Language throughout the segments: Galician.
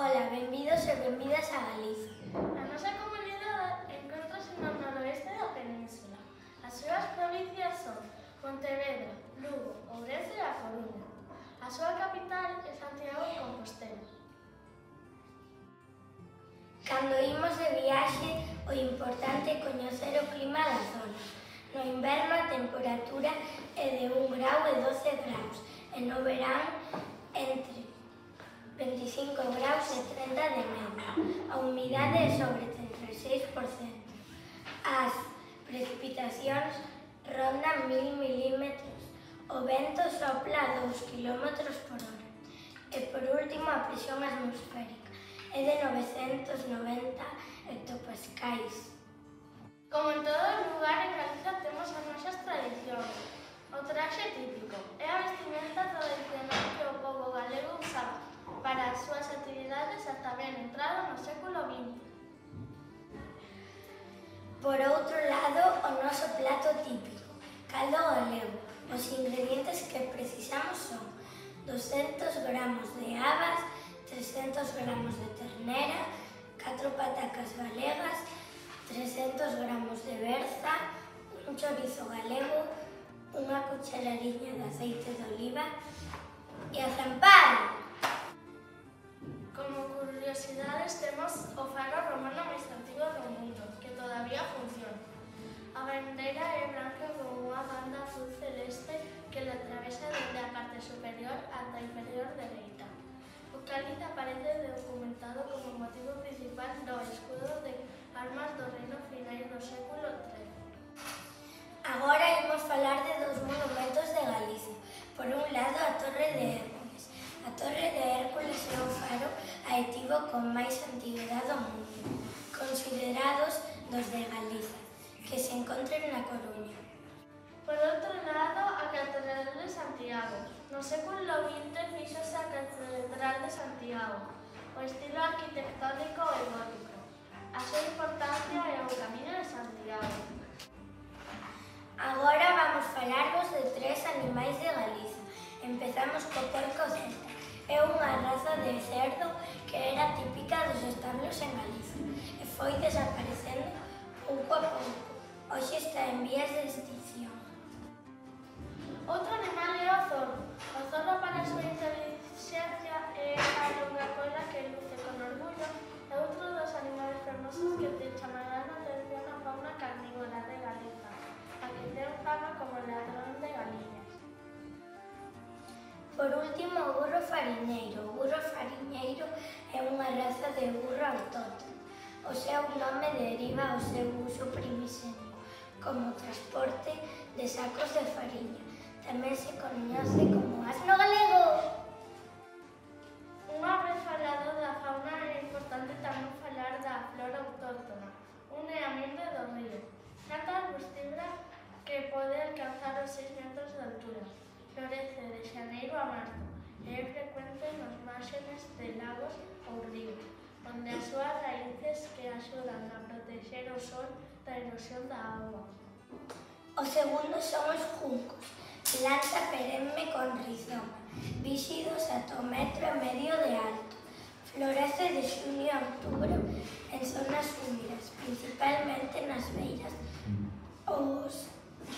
Ola, benvidos e benvidas a Galicia. A nosa comunidade encontrase no noroeste da península. As súas provincias son Pontevedra, Lugo, Ourense e A Coruña. A súa capital é Santiago de Compostela. Cando imos de viaxe, o importante é coñecer o clima da zona. No inverno a temperatura é de 1 grau e 12 graus, e no verán entre 25 graus e 30 de media. A humidade é sobre 36%. As precipitacións rondan 1000 milímetros. O vento sopla a 2 km por hora. E por último, a presión atmosférica é de 990 hectopascales Por outro lado, o noso plato típico, caldo galego. Os ingredientes que precisamos son 200 gramos de habas, 300 gramos de ternera, 4 patacas galegas, 300 gramos de berza, un chorizo galego, unha cucharadiña de aceite de oliva e a zampar. Como curiosidades temos o faro alrededor dereita. O cáliz aparece documentado como motivo principal do escudo de armas do reino final do século XIII. Agora imos falar de dos monumentos de Galicia. Por un lado, a Torre de Hércules. A Torre de Hércules é o faro aetivo con máis antigüedade do mundo, considerados dos de Galicia, que se encontran na Coruña. Por outro lado, a Catedral de Santiago. No século catedral de Santiago, o estilo arquitectónico e gótico. A súa importancia é o Camino de Santiago. Agora vamos falarvos de tres animais de Galicia. Empezamos co porco celta. É unha raza de cerdo que era típica dos establos en Galicia e foi desaparecendo pouco a pouco. Hoxe está en vías de extinción. Outro animal é o zorro. O zorro para a súa Por último, o burro fariñeiro. O burro fariñeiro é unha raza de burro autóctono. O seu nome deriva ao seu uso primisenio como transporte de sacos de fariña. Tamén se coñece como asno galego. Unha vez falado da fauna é importante tamén falar da flora autóctona, un é do río, nata arbustiva que pode alcanzar os 6 metros de altura. Florece de xaneiro a marzo e é frecuente nos márgenes de lagos ou ríos, onde as súas raíces que axudan a protexer o sol da erosión da agua. O segundo son os juncos, planta perenne con rizoma, víxidos ata o metro e medio de alto. Florece de xunio a outubro en zonas húmidas, principalmente nas beiras ou os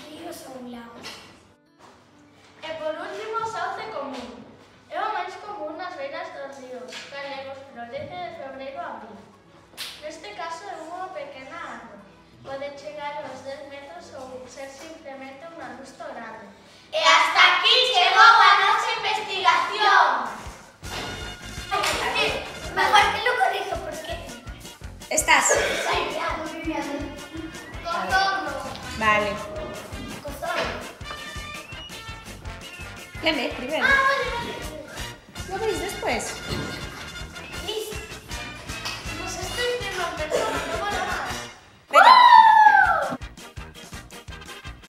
ríos ou lagos. Vale. Leme primero. Ah, vale, vale. ¿Lo veis después?